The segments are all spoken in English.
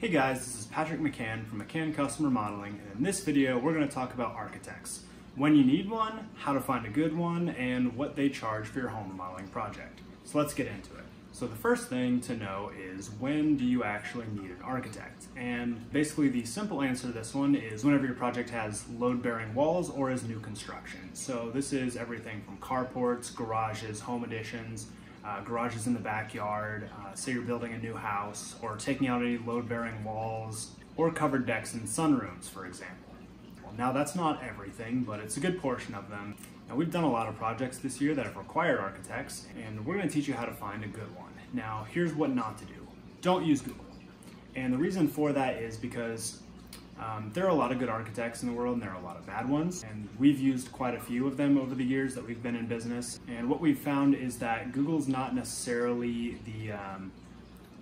Hey guys, this is Patrick McCann from McCann Custom Remodeling, and in this video we're going to talk about architects. When you need one, how to find a good one, and what they charge for your home remodeling project. So let's get into it. So the first thing to know is when do you actually need an architect? And basically the simple answer to this one is whenever your project has load-bearing walls or is new construction. So this is everything from carports, garages, home additions, uh, garages in the backyard, uh, say you're building a new house, or taking out any load-bearing walls, or covered decks and sunrooms, for example. Well, now that's not everything, but it's a good portion of them. Now we've done a lot of projects this year that have required architects, and we're gonna teach you how to find a good one. Now, here's what not to do. Don't use Google. And the reason for that is because um, there are a lot of good architects in the world and there are a lot of bad ones. And we've used quite a few of them over the years that we've been in business. And what we've found is that Google's not necessarily the um,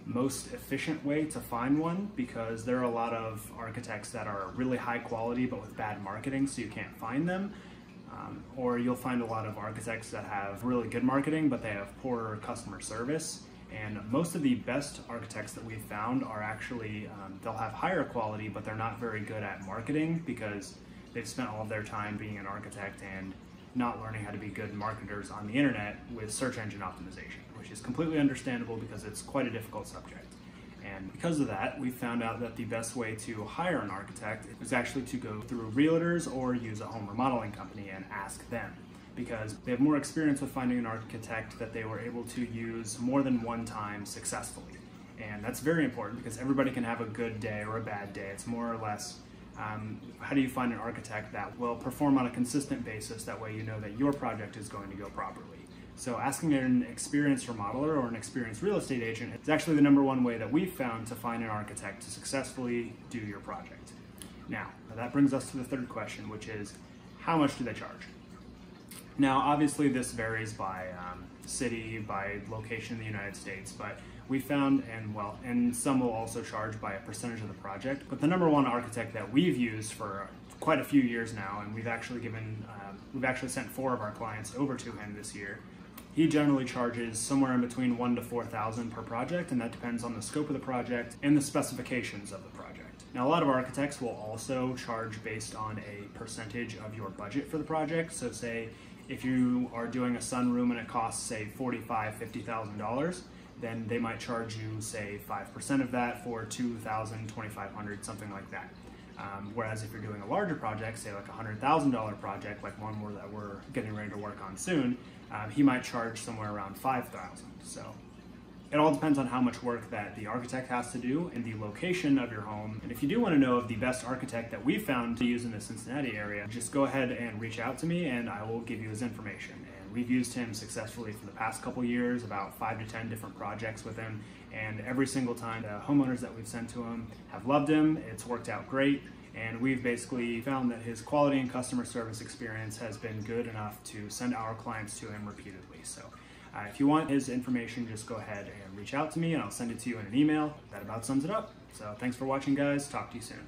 most efficient way to find one because there are a lot of architects that are really high quality but with bad marketing so you can't find them. Um, or you'll find a lot of architects that have really good marketing but they have poor customer service and most of the best architects that we've found are actually, um, they'll have higher quality, but they're not very good at marketing because they've spent all of their time being an architect and not learning how to be good marketers on the internet with search engine optimization, which is completely understandable because it's quite a difficult subject. And because of that, we found out that the best way to hire an architect is actually to go through realtors or use a home remodeling company and ask them because they have more experience with finding an architect that they were able to use more than one time successfully. And that's very important because everybody can have a good day or a bad day. It's more or less um, how do you find an architect that will perform on a consistent basis? That way you know that your project is going to go properly. So asking an experienced remodeler or an experienced real estate agent is actually the number one way that we've found to find an architect to successfully do your project. Now, that brings us to the third question, which is how much do they charge? Now, obviously, this varies by um, city, by location in the United States, but we found, and well, and some will also charge by a percentage of the project. But the number one architect that we've used for quite a few years now, and we've actually given, um, we've actually sent four of our clients over to him this year. He generally charges somewhere in between one to four thousand per project, and that depends on the scope of the project and the specifications of the project. Now, a lot of architects will also charge based on a percentage of your budget for the project. So, say if you are doing a sunroom and it costs say forty-five, fifty thousand dollars, then they might charge you say five percent of that for two thousand, twenty-five hundred, something like that. Um, whereas if you're doing a larger project, say like a hundred thousand dollar project, like one more that we're getting ready to work on soon, um, he might charge somewhere around five thousand. So it all depends on how much work that the architect has to do and the location of your home. And if you do want to know of the best architect that we've found to use in the Cincinnati area, just go ahead and reach out to me and I will give you his information. And we've used him successfully for the past couple years, about five to 10 different projects with him. And every single time the homeowners that we've sent to him have loved him. It's worked out great. And we've basically found that his quality and customer service experience has been good enough to send our clients to him repeatedly. So uh, if you want his information, just go ahead and reach out to me and I'll send it to you in an email. That about sums it up. So thanks for watching guys. Talk to you soon.